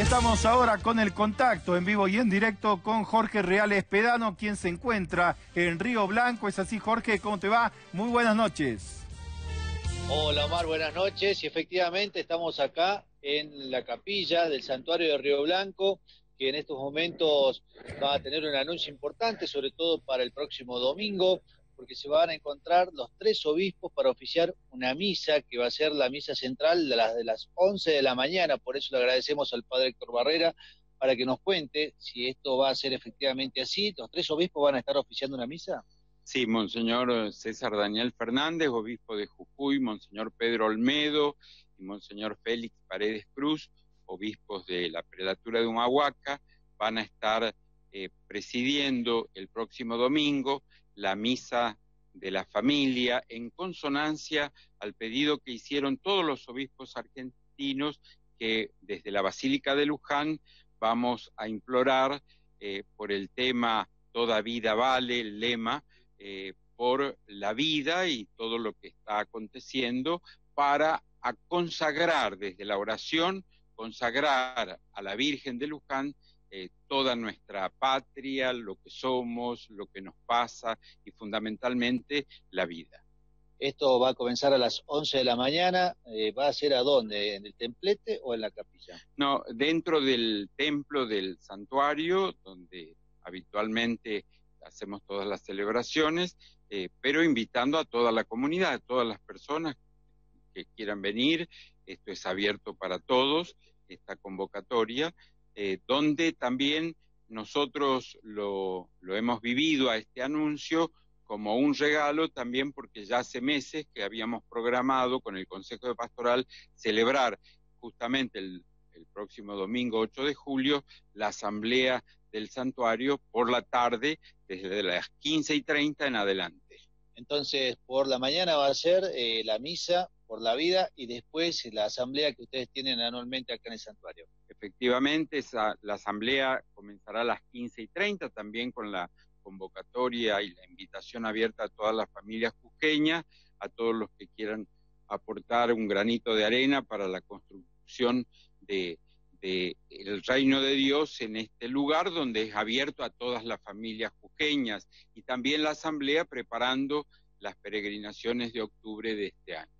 Estamos ahora con el contacto en vivo y en directo con Jorge Real Espedano, quien se encuentra en Río Blanco. Es así, Jorge, ¿cómo te va? Muy buenas noches. Hola Omar, buenas noches. Y efectivamente estamos acá en la capilla del santuario de Río Blanco, que en estos momentos va a tener un anuncio importante, sobre todo para el próximo domingo, porque se van a encontrar los tres obispos para oficiar una misa, que va a ser la misa central de las, de las 11 de la mañana. Por eso le agradecemos al padre Héctor Barrera para que nos cuente si esto va a ser efectivamente así. ¿Los tres obispos van a estar oficiando una misa? Sí, Monseñor César Daniel Fernández, obispo de Jujuy, Monseñor Pedro Olmedo y Monseñor Félix Paredes Cruz, obispos de la prelatura de Humahuaca, van a estar eh, presidiendo el próximo domingo la misa de la familia en consonancia al pedido que hicieron todos los obispos argentinos que desde la Basílica de Luján vamos a implorar eh, por el tema Toda vida vale, el lema, eh, por la vida y todo lo que está aconteciendo para consagrar desde la oración, consagrar a la Virgen de Luján eh, toda nuestra patria, lo que somos, lo que nos pasa y fundamentalmente la vida. Esto va a comenzar a las 11 de la mañana. Eh, ¿Va a ser a dónde? ¿En el templete o en la capilla? No, dentro del templo del santuario, donde habitualmente hacemos todas las celebraciones, eh, pero invitando a toda la comunidad, a todas las personas que quieran venir. Esto es abierto para todos, esta convocatoria, eh, donde también nosotros lo, lo hemos vivido a este anuncio como un regalo también porque ya hace meses que habíamos programado con el Consejo de Pastoral celebrar justamente el, el próximo domingo 8 de julio la asamblea del santuario por la tarde, desde las 15 y 30 en adelante. Entonces, por la mañana va a ser eh, la misa por la vida y después la asamblea que ustedes tienen anualmente acá en el santuario. Efectivamente, la asamblea comenzará a las 15 y 30, también con la convocatoria y la invitación abierta a todas las familias cusqueñas, a todos los que quieran aportar un granito de arena para la construcción de, de el reino de Dios en este lugar donde es abierto a todas las familias jujeñas y también la asamblea preparando las peregrinaciones de octubre de este año.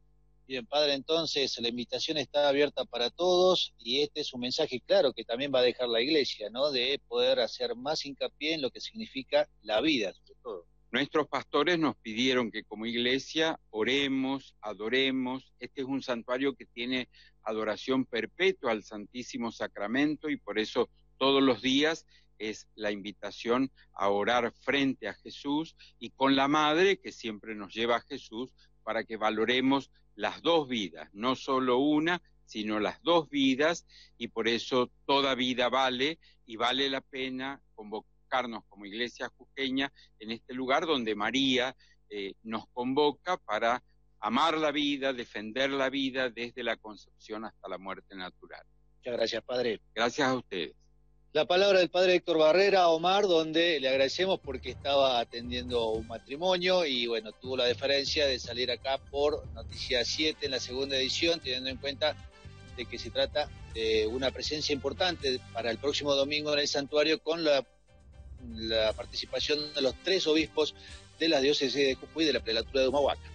Bien, padre, entonces la invitación está abierta para todos y este es un mensaje claro que también va a dejar la iglesia, ¿no? De poder hacer más hincapié en lo que significa la vida, sobre todo. Nuestros pastores nos pidieron que como iglesia oremos, adoremos. Este es un santuario que tiene adoración perpetua al Santísimo Sacramento y por eso todos los días es la invitación a orar frente a Jesús y con la Madre que siempre nos lleva a Jesús para que valoremos las dos vidas, no solo una, sino las dos vidas y por eso toda vida vale y vale la pena convocar como iglesia jujeña en este lugar donde María eh, nos convoca para amar la vida, defender la vida desde la concepción hasta la muerte natural. Muchas gracias, Padre. Gracias a ustedes. La palabra del Padre Héctor Barrera, Omar, donde le agradecemos porque estaba atendiendo un matrimonio y bueno, tuvo la deferencia de salir acá por Noticias 7 en la segunda edición, teniendo en cuenta de que se trata de una presencia importante para el próximo domingo en el santuario con la la participación de los tres obispos de la diócesis de Jujuy de la prelatura de Humahuaca.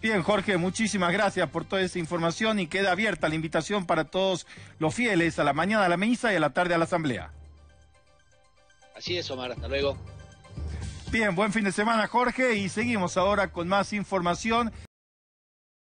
Bien, Jorge, muchísimas gracias por toda esa información y queda abierta la invitación para todos los fieles a la mañana a la misa y a la tarde a la asamblea. Así es, Omar, hasta luego. Bien, buen fin de semana, Jorge, y seguimos ahora con más información.